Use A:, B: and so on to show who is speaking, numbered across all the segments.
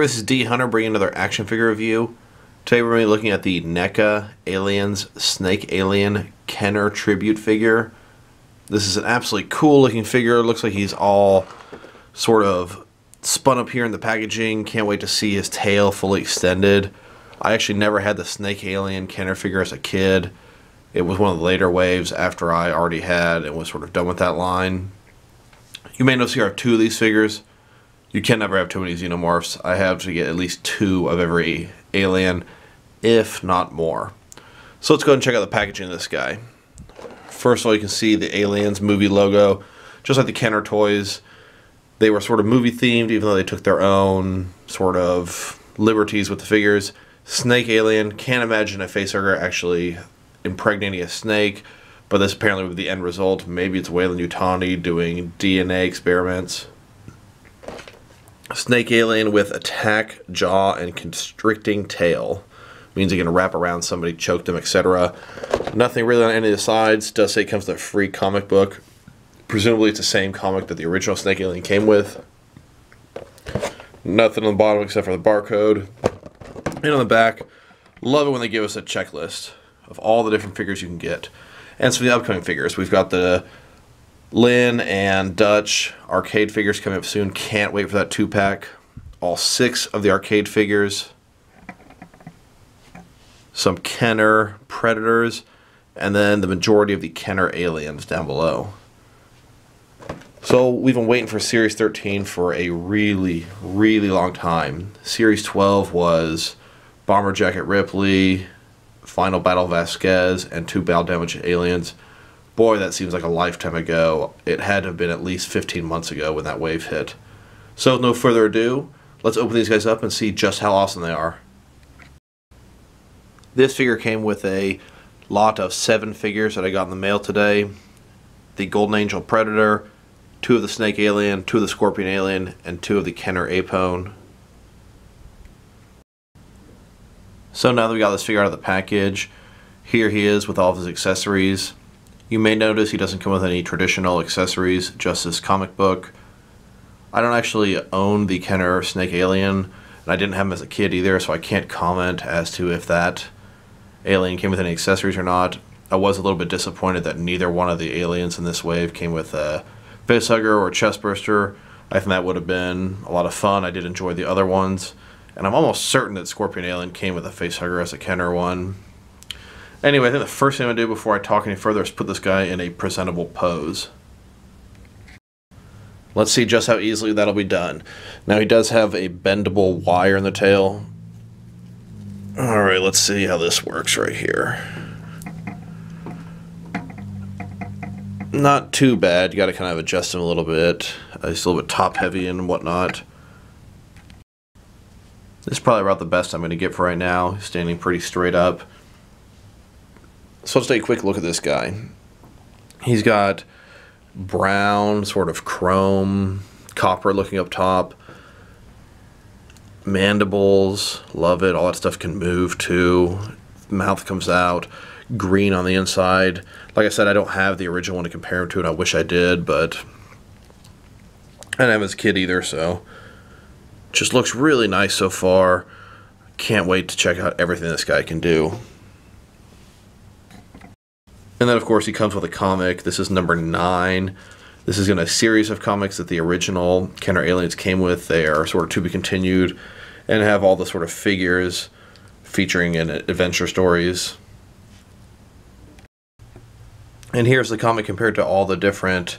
A: This is D Hunter bringing another action figure review. Today we're going to be looking at the NECA Aliens Snake Alien Kenner tribute figure. This is an absolutely cool looking figure. It looks like he's all sort of spun up here in the packaging. Can't wait to see his tail fully extended. I actually never had the Snake Alien Kenner figure as a kid. It was one of the later waves after I already had and was sort of done with that line. You may notice here have two of these figures. You can never have too many xenomorphs. I have to get at least two of every alien, if not more. So let's go ahead and check out the packaging of this guy. First of all, you can see the Aliens movie logo, just like the Kenner toys. They were sort of movie themed, even though they took their own sort of liberties with the figures. Snake Alien, can't imagine a facehugger actually impregnating a snake, but this apparently would be the end result. Maybe it's Weyland-Yutani doing DNA experiments. Snake alien with attack, jaw, and constricting tail. Means he can wrap around somebody, choke them, etc. Nothing really on any of the sides. Does say it comes with a free comic book. Presumably it's the same comic that the original Snake Alien came with. Nothing on the bottom except for the barcode. And on the back, love it when they give us a checklist of all the different figures you can get. And some of the upcoming figures. We've got the Linn and Dutch arcade figures coming up soon. Can't wait for that two pack. All six of the arcade figures. Some Kenner Predators. And then the majority of the Kenner Aliens down below. So we've been waiting for Series 13 for a really, really long time. Series 12 was Bomber Jacket Ripley, Final Battle Vasquez, and two Battle Damage Aliens boy, that seems like a lifetime ago. It had to have been at least 15 months ago when that wave hit. So, no further ado, let's open these guys up and see just how awesome they are. This figure came with a lot of seven figures that I got in the mail today. The Golden Angel Predator, two of the Snake Alien, two of the Scorpion Alien, and two of the Kenner Apone. So now that we got this figure out of the package, here he is with all of his accessories. You may notice he doesn't come with any traditional accessories, just this comic book. I don't actually own the Kenner Snake Alien, and I didn't have him as a kid either, so I can't comment as to if that alien came with any accessories or not. I was a little bit disappointed that neither one of the aliens in this wave came with a facehugger or chestburster. I think that would have been a lot of fun. I did enjoy the other ones. And I'm almost certain that Scorpion Alien came with a facehugger as a Kenner one. Anyway, I think the first thing I'm to do before I talk any further is put this guy in a presentable pose. Let's see just how easily that'll be done. Now he does have a bendable wire in the tail. Alright, let's see how this works right here. Not too bad. You got to kind of adjust him a little bit. Uh, he's a little bit top heavy and whatnot. This is probably about the best I'm going to get for right now. He's standing pretty straight up. So let's take a quick look at this guy. He's got brown, sort of chrome, copper looking up top. Mandibles, love it. All that stuff can move too. Mouth comes out. Green on the inside. Like I said, I don't have the original one to compare him to, and I wish I did, but I didn't have his kid either, so just looks really nice so far. Can't wait to check out everything this guy can do. And then, of course, he comes with a comic. This is number nine. This is going in a series of comics that the original Kenner Aliens came with. They are sort of to be continued and have all the sort of figures featuring in adventure stories. And here's the comic compared to all the different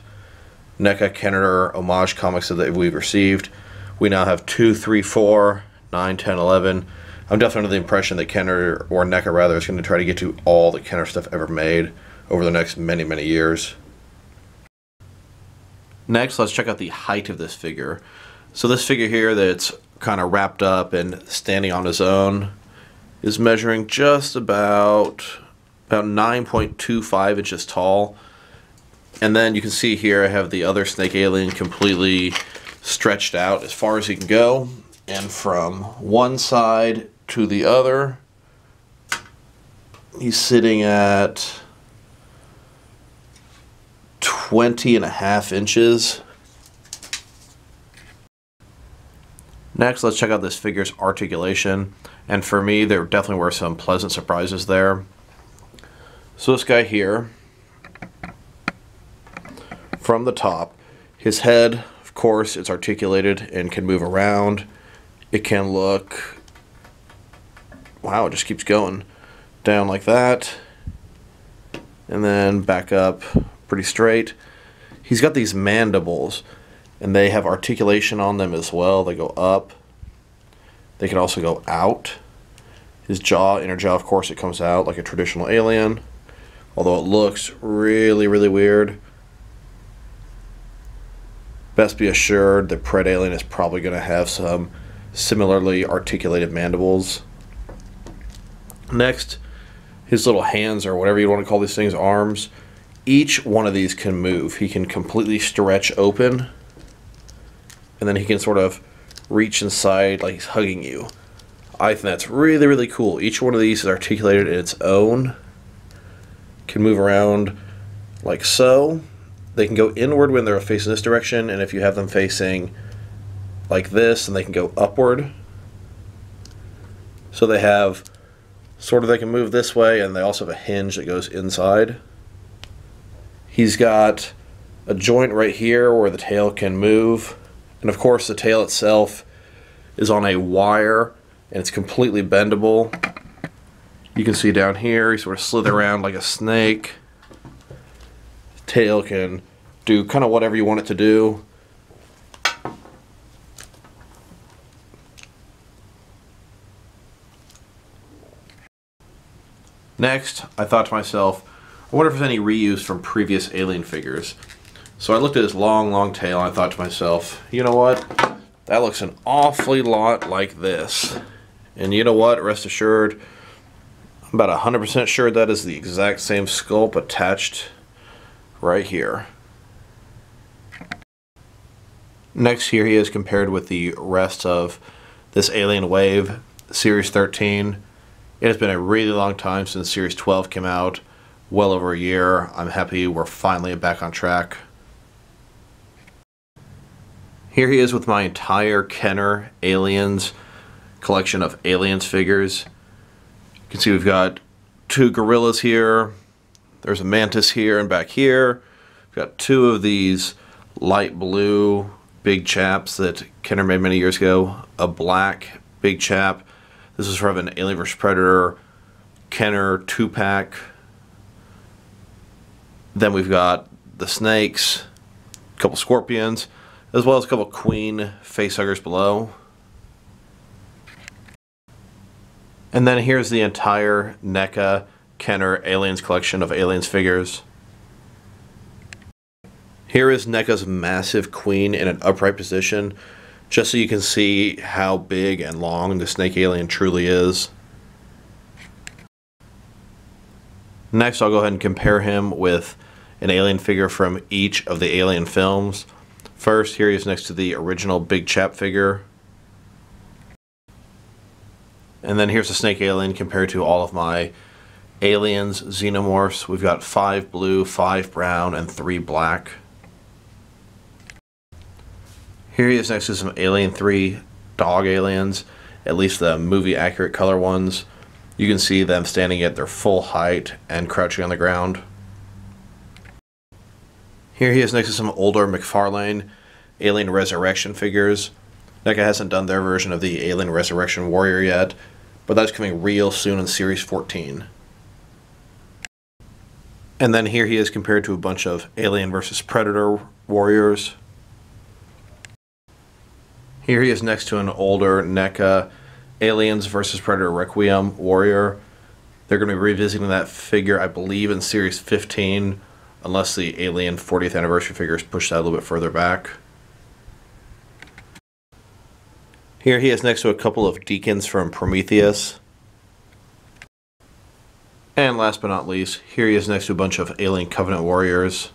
A: NECA Kenner homage comics that we've received. We now have 2, 3, 4, 9, 10, 11. I'm definitely under the impression that Kenner, or NECA rather, is going to try to get to all the Kenner stuff ever made over the next many, many years. Next, let's check out the height of this figure. So this figure here that's kind of wrapped up and standing on his own is measuring just about about 9.25 inches tall. And then you can see here I have the other snake alien completely stretched out as far as he can go. And from one side to the other, he's sitting at 20 and a half inches. Next, let's check out this figure's articulation. And for me, there definitely were some pleasant surprises there. So this guy here, from the top, his head, of course, it's articulated and can move around. It can look, wow, it just keeps going down like that. And then back up pretty straight. He's got these mandibles and they have articulation on them as well. They go up. They can also go out. His jaw, inner jaw, of course, it comes out like a traditional alien, although it looks really, really weird. Best be assured the Predalien is probably going to have some similarly articulated mandibles. Next, his little hands, or whatever you want to call these things, arms, each one of these can move. He can completely stretch open and then he can sort of reach inside like he's hugging you. I think that's really, really cool. Each one of these is articulated in its own. Can move around like so. They can go inward when they're facing this direction, and if you have them facing like this, and they can go upward. So they have sort of they can move this way, and they also have a hinge that goes inside. He's got a joint right here where the tail can move and of course, the tail itself is on a wire and it's completely bendable. You can see down here, he sort of slither around like a snake. The tail can do kind of whatever you want it to do. Next, I thought to myself, I wonder if there's any reuse from previous Alien figures. So I looked at his long, long tail and I thought to myself, you know what? That looks an awfully lot like this. And you know what? Rest assured, I'm about 100% sure that is the exact same sculpt attached right here. Next here he is compared with the rest of this Alien Wave Series 13. It has been a really long time since Series 12 came out, well over a year. I'm happy we're finally back on track. Here he is with my entire Kenner Aliens collection of Aliens figures. You can see we've got two gorillas here. There's a mantis here and back here. We've got two of these light blue big chaps that Kenner made many years ago. A black big chap. This is from an Alien vs. Predator Kenner two-pack. Then we've got the snakes, a couple scorpions, as well as a couple queen facehuggers below. And then here's the entire NECA Kenner Aliens collection of Aliens figures. Here is NECA's massive queen in an upright position, just so you can see how big and long the snake alien truly is. Next, I'll go ahead and compare him with an alien figure from each of the alien films. First, here he is next to the original Big Chap figure. And then here's the Snake Alien compared to all of my aliens, xenomorphs. We've got five blue, five brown, and three black. Here he is next to some Alien 3 dog aliens, at least the movie accurate color ones. You can see them standing at their full height and crouching on the ground. Here he is next to some older McFarlane Alien Resurrection figures. NECA hasn't done their version of the Alien Resurrection Warrior yet, but that's coming real soon in Series 14. And then here he is compared to a bunch of Alien vs. Predator warriors. Here he is next to an older NECA Aliens vs. Predator Requiem warrior. They're going to be revisiting that figure, I believe, in Series 15 unless the Alien 40th anniversary figure is pushed out a little bit further back. Here he is next to a couple of deacons from Prometheus. And last but not least, here he is next to a bunch of Alien Covenant warriors.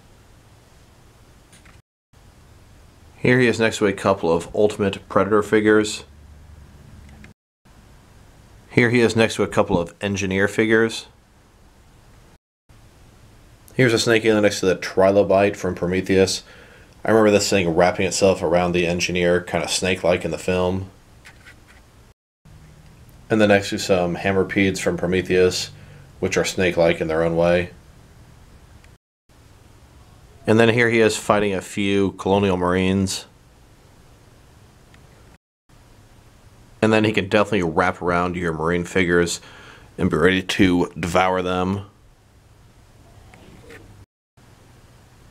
A: Here he is next to a couple of Ultimate Predator figures. Here he is next to a couple of Engineer figures. Here's a snake alien next to the trilobite from Prometheus. I remember this thing wrapping itself around the engineer, kind of snake-like in the film. And then next to some hammerpedes from Prometheus, which are snake-like in their own way. And then here he is fighting a few colonial marines. And then he can definitely wrap around your marine figures and be ready to devour them.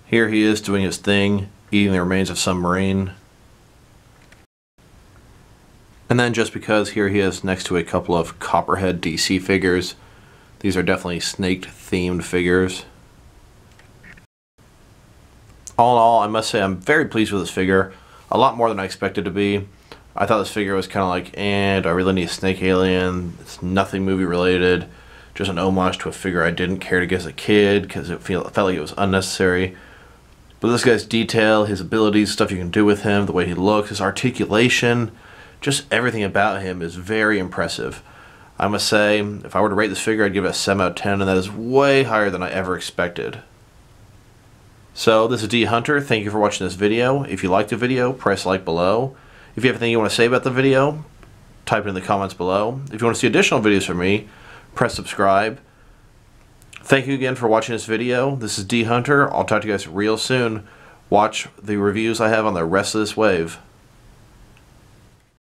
A: Here he is doing his thing, eating the remains of some marine. And then just because here he is next to a couple of Copperhead DC figures. These are definitely snake themed figures. All in all, I must say I'm very pleased with this figure. A lot more than I expected to be. I thought this figure was kind of like, eh, and I really need a snake alien. It's nothing movie related. Just an homage to a figure I didn't care to get as a kid because it, feel, it felt like it was unnecessary. But this guy's detail, his abilities, stuff you can do with him, the way he looks, his articulation, just everything about him is very impressive. I must say, if I were to rate this figure, I'd give it a 7 out of 10, and that is way higher than I ever expected. So, this is D Hunter. Thank you for watching this video. If you liked the video, press like below. If you have anything you want to say about the video, type it in the comments below. If you want to see additional videos from me, press subscribe. Thank you again for watching this video. This is D Hunter. I'll talk to you guys real soon. Watch the reviews I have on the rest of this wave.